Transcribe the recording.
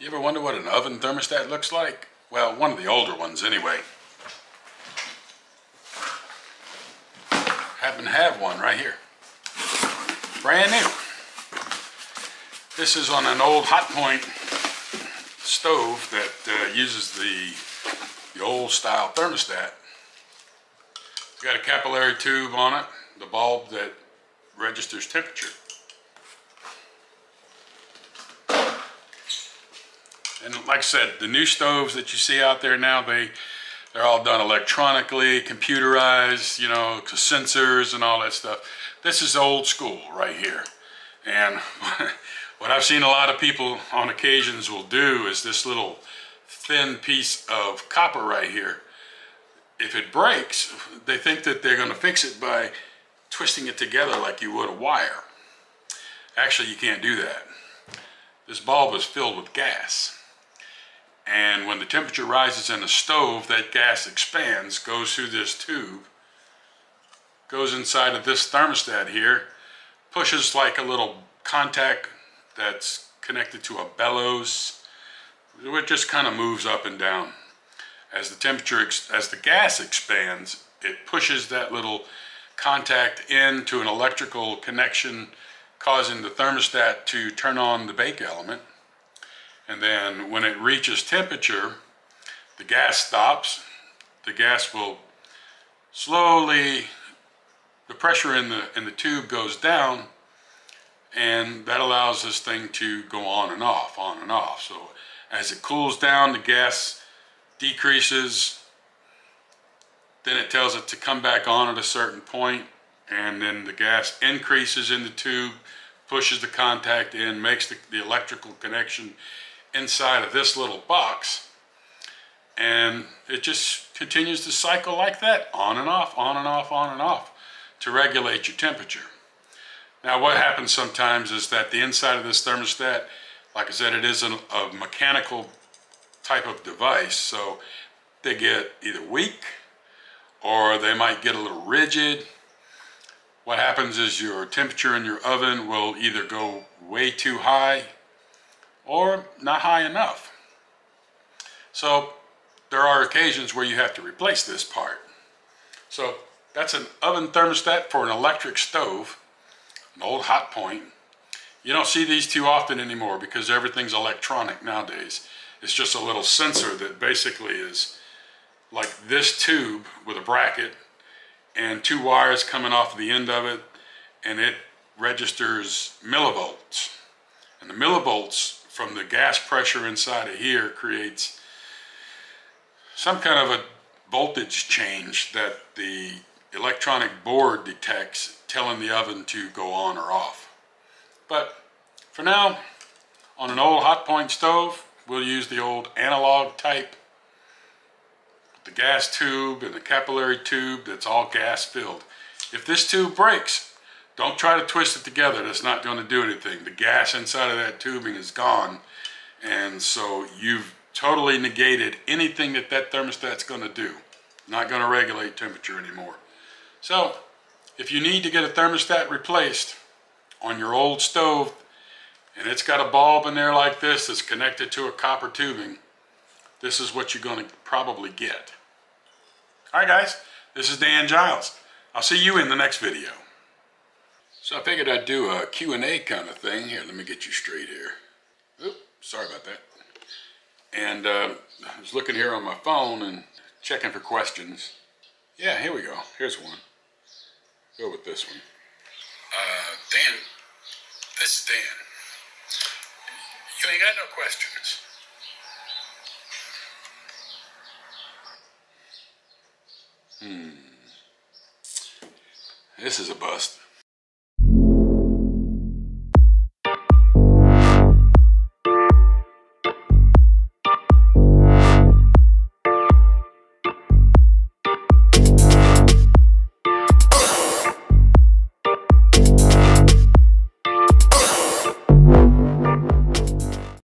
You ever wonder what an oven thermostat looks like? Well, one of the older ones anyway. Happen to have one right here. Brand new. This is on an old Hotpoint stove that uh, uses the, the old style thermostat. It's got a capillary tube on it, the bulb that registers temperature. And like I said, the new stoves that you see out there now, they, they're all done electronically, computerized, you know, sensors and all that stuff. This is old school right here. And what I've seen a lot of people on occasions will do is this little thin piece of copper right here. If it breaks, they think that they're gonna fix it by twisting it together like you would a wire. Actually, you can't do that. This bulb is filled with gas. And when the temperature rises in the stove, that gas expands, goes through this tube, goes inside of this thermostat here, pushes like a little contact that's connected to a bellows. It just kind of moves up and down. As the temperature, as the gas expands, it pushes that little contact into an electrical connection, causing the thermostat to turn on the bake element and then when it reaches temperature, the gas stops. The gas will slowly, the pressure in the, in the tube goes down and that allows this thing to go on and off, on and off. So as it cools down, the gas decreases, then it tells it to come back on at a certain point, and then the gas increases in the tube, pushes the contact in, makes the, the electrical connection, inside of this little box. And it just continues to cycle like that, on and off, on and off, on and off, to regulate your temperature. Now what happens sometimes is that the inside of this thermostat, like I said, it is a, a mechanical type of device, so they get either weak or they might get a little rigid. What happens is your temperature in your oven will either go way too high or not high enough. So there are occasions where you have to replace this part. So that's an oven thermostat for an electric stove, an old Hotpoint. You don't see these too often anymore because everything's electronic nowadays. It's just a little sensor that basically is like this tube with a bracket and two wires coming off the end of it and it registers millivolts. And the millivolts from the gas pressure inside of here creates some kind of a voltage change that the electronic board detects telling the oven to go on or off. But for now, on an old Hotpoint stove, we'll use the old analog type the gas tube and the capillary tube that's all gas filled. If this tube breaks, don't try to twist it together. That's not going to do anything. The gas inside of that tubing is gone. And so you've totally negated anything that that thermostat's going to do. Not going to regulate temperature anymore. So if you need to get a thermostat replaced on your old stove and it's got a bulb in there like this that's connected to a copper tubing, this is what you're going to probably get. All right, guys, this is Dan Jiles. I'll see you in the next video. So I figured I'd do a Q&A kind of thing. Here, let me get you straight here. Oop, sorry about that. And uh, I was looking here on my phone and checking for questions. Yeah, here we go. Here's one. Go with this one. Uh, Dan, this is Dan. You ain't got no questions. Hmm. This is a bust.